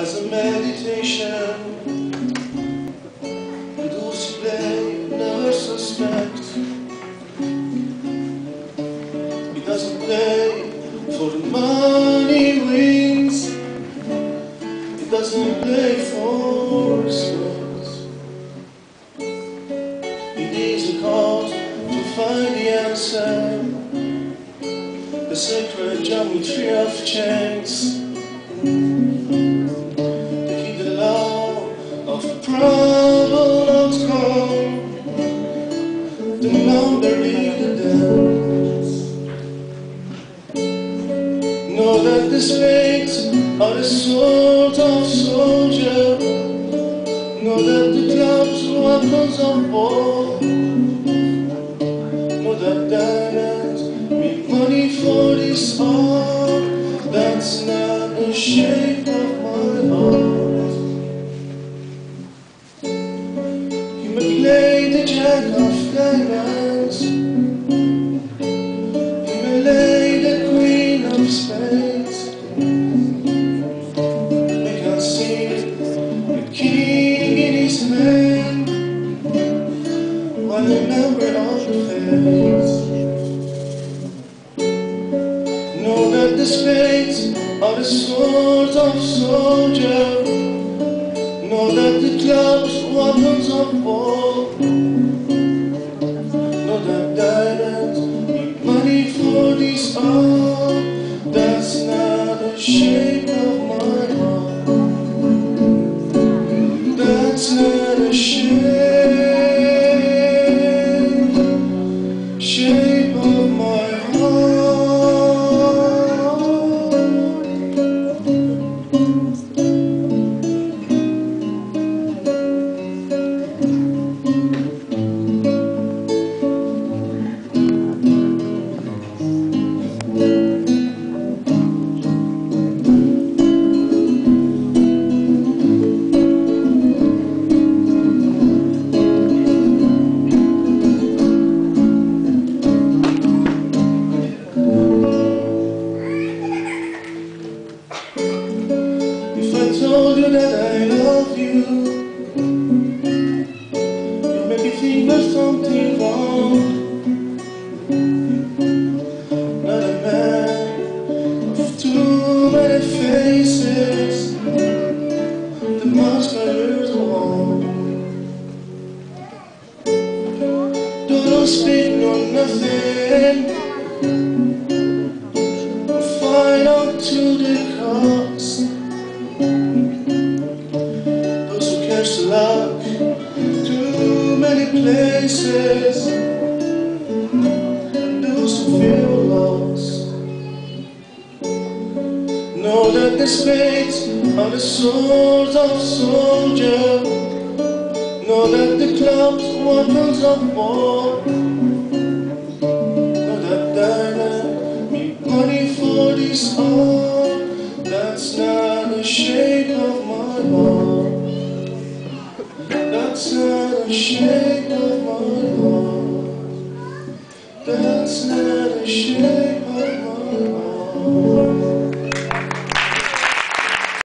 as a meditation. And who play never suspect. He doesn't play for money wins. He doesn't play for respect. He needs a cause to find the answer. The sacred geometry of chance. Know that the spades are the sort of soldier. Know that the clubs of war. Know that diamonds the of diamonds. You the queen of spades. Make us see the king in his hand. While the fades. Know that the spades are the swords of soldier. Know that the clubs weapons of war. Told you that I love you, you make me think there's something wrong. Luck, too many places. And those who feel lost. Know that the spades are the swords of soldiers Know that the clubs weapons of war. Know that diamond mean money for this art. That's not a shape of my heart. That's not a shape of my heart.